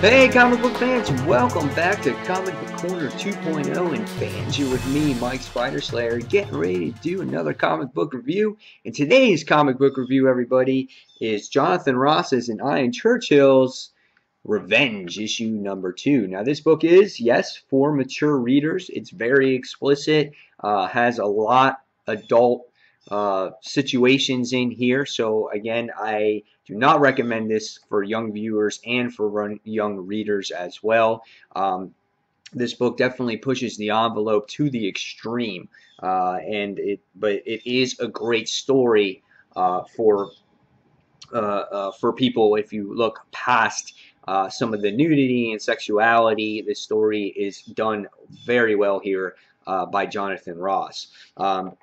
Hey, comic book fans, welcome back to Comic Book Corner 2.0 and fans. You're with me, Mike Spider Slayer, getting ready to do another comic book review. And today's comic book review, everybody, is Jonathan Ross's and Ian Churchill's Revenge, issue number two. Now, this book is, yes, for mature readers. It's very explicit, uh, has a lot adult uh, situations in here. So again, I do not recommend this for young viewers and for run, young readers as well. Um, this book definitely pushes the envelope to the extreme, uh, and it but it is a great story uh, for uh, uh for people if you look past. Some of the nudity and sexuality, the story is done very well here by Jonathan Ross. Um,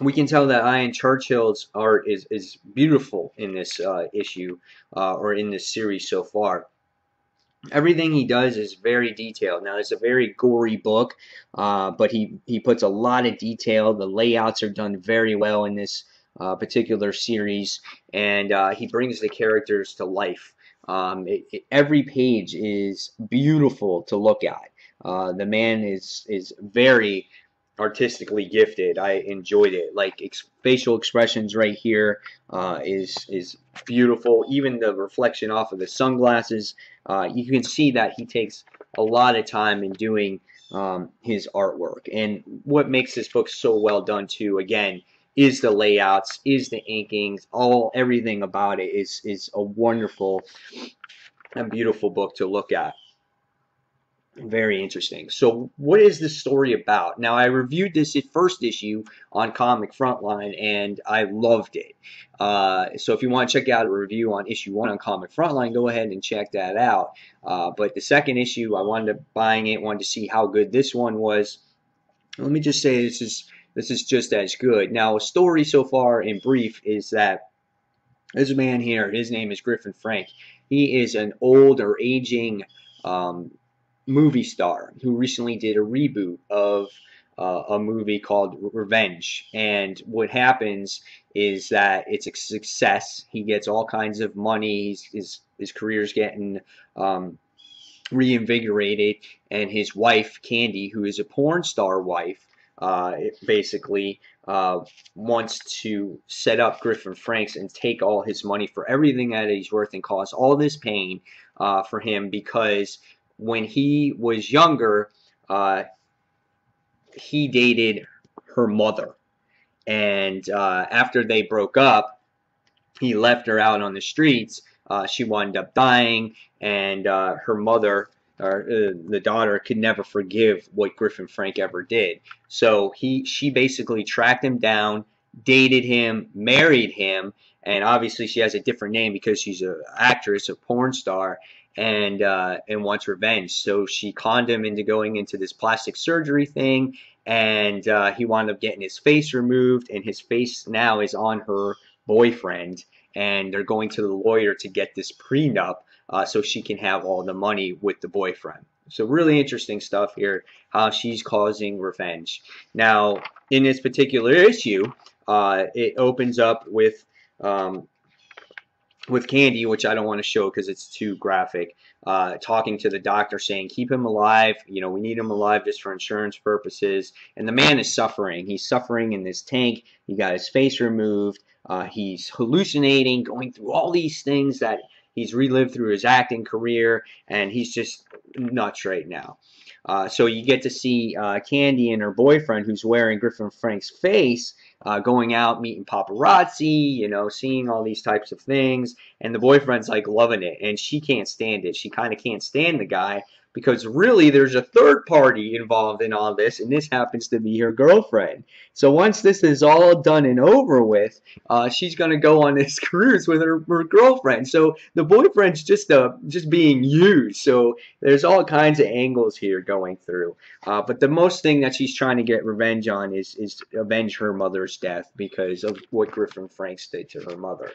we can tell that Ian Churchill's art is, is beautiful in this uh, issue uh, or in this series so far. Everything he does is very detailed. Now, it's a very gory book, uh, but he, he puts a lot of detail. The layouts are done very well in this uh, particular series, and uh, he brings the characters to life. Um, it, it, every page is beautiful to look at. Uh, the man is is very artistically gifted. I enjoyed it. Like ex facial expressions right here uh, is is beautiful. Even the reflection off of the sunglasses, uh, you can see that he takes a lot of time in doing um, his artwork. And what makes this book so well done too, again, is the layouts, is the inkings, all everything about it is is a wonderful and beautiful book to look at. Very interesting. So, what is this story about? Now, I reviewed this at first issue on Comic Frontline, and I loved it. Uh, so, if you want to check out a review on issue one on Comic Frontline, go ahead and check that out. Uh, but the second issue, I wanted to buying it, wanted to see how good this one was. Let me just say this is this is just as good. Now, a story so far in brief is that this man here, his name is Griffin Frank. He is an old or aging um, movie star who recently did a reboot of uh, a movie called Revenge. And what happens is that it's a success. He gets all kinds of money. He's, his his career's getting um, reinvigorated, and his wife Candy, who is a porn star wife, uh, basically uh, wants to set up Griffin Franks and take all his money for everything that he's worth and cause all this pain uh, for him because when he was younger, uh, he dated her mother. And uh, after they broke up, he left her out on the streets. Uh, she wound up dying, and uh, her mother, or uh, the daughter, could never forgive what Griffin Frank ever did. So he, she basically tracked him down, dated him, married him, and obviously she has a different name because she's an actress, a porn star, and uh, and wants revenge. So she conned him into going into this plastic surgery thing, and uh, he wound up getting his face removed, and his face now is on her boyfriend, and they're going to the lawyer to get this prenup uh, so she can have all the money with the boyfriend. So really interesting stuff here, how she's causing revenge. Now, in this particular issue, uh, it opens up with um, with Candy, which I don't want to show because it's too graphic, uh, talking to the doctor saying, keep him alive. You know, we need him alive just for insurance purposes. And the man is suffering. He's suffering in this tank. He got his face removed. Uh, he's hallucinating, going through all these things that he's relived through his acting career, and he's just nuts right now. Uh, so you get to see uh, Candy and her boyfriend, who's wearing Griffin Frank's face, uh, going out, meeting paparazzi, you know, seeing all these types of things. And the boyfriend's like loving it, and she can't stand it. She kind of can't stand the guy because really there's a third party involved in all this, and this happens to be her girlfriend. So once this is all done and over with, uh, she's gonna go on this cruise with her, her girlfriend. So the boyfriend's just uh, just being used. So there's all kinds of angles here going through. Uh, but the most thing that she's trying to get revenge on is is avenge her mother's death because of what Griffin Franks did to her mother.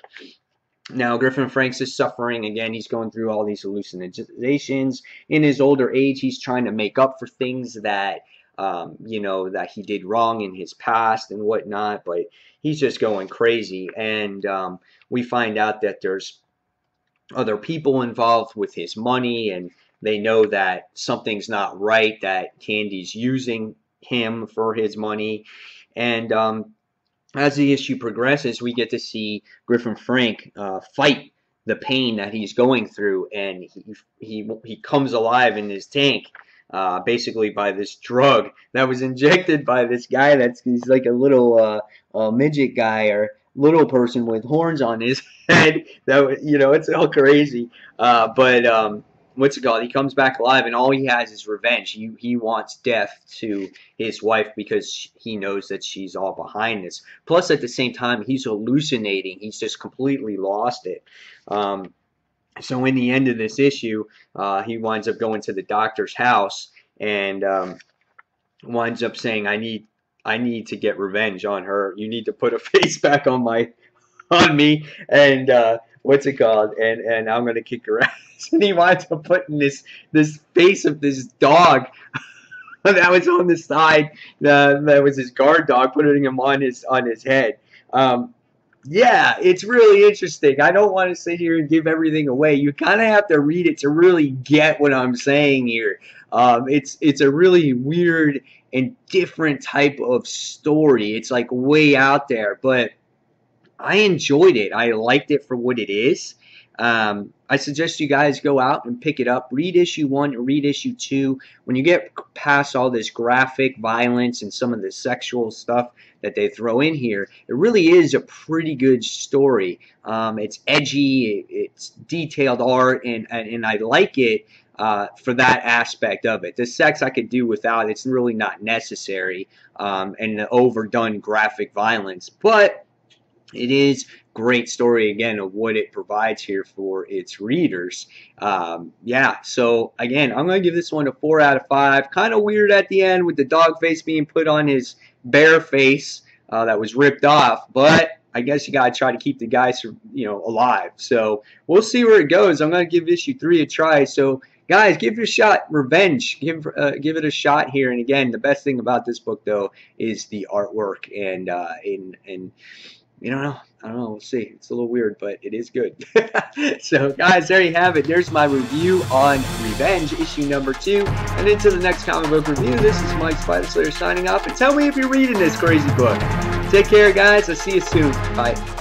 Now, Griffin Franks is suffering. Again, he's going through all these hallucinations. In his older age, he's trying to make up for things that, um, you know, that he did wrong in his past and whatnot. But he's just going crazy. And um, we find out that there's other people involved with his money and they know that something's not right, that Candy's using him for his money. And um, as the issue progresses, we get to see Griffin Frank uh, fight the pain that he's going through, and he he he comes alive in his tank. Uh, basically by this drug that was injected by this guy that's he's like a little uh, midget guy or little person with horns on his head. That you know, it's all crazy. Uh, but um, what's it called? He comes back alive, and all he has is revenge. He he wants death to his wife because he knows that she's all behind this. Plus, at the same time, he's hallucinating. He's just completely lost it. Um, so, in the end of this issue, uh, he winds up going to the doctor's house and um, winds up saying, "I need." I need to get revenge on her. You need to put a face back on my on me and uh, what's it called? And and I'm gonna kick her ass. And he winds up putting this this face of this dog that was on the side. Uh, that was his guard dog, putting him on his on his head. Um, yeah, it's really interesting. I don't want to sit here and give everything away. You kind of have to read it to really get what I'm saying here. Um, it's it's a really weird and different type of story. It's like way out there, but I enjoyed it. I liked it for what it is. Um, I suggest you guys go out and pick it up. Read issue one, read issue two. When you get past all this graphic violence and some of the sexual stuff that they throw in here, it really is a pretty good story. Um, it's edgy, it's detailed art, and, and, and I like it uh, for that aspect of it. The sex I could do without, it's really not necessary, um, and the overdone graphic violence. But it is great story again of what it provides here for its readers. Um, yeah, so again, I'm going to give this one a 4 out of 5. Kind of weird at the end with the dog face being put on his bare face uh, that was ripped off, but I guess you got to try to keep the guys, you know, alive. So we'll see where it goes. I'm going to give issue 3 a try. So guys, give your shot revenge. Give uh, give it a shot here. And again, the best thing about this book though is the artwork and uh, in and you don't know. I don't know. We'll see. It's a little weird, but it is good. so, guys, there you have it. There's my review on Revenge, issue number two. And into the next comic book review, this is Mike Spider Slayer signing off. And tell me if you're reading this crazy book. Take care, guys. I'll see you soon. Bye.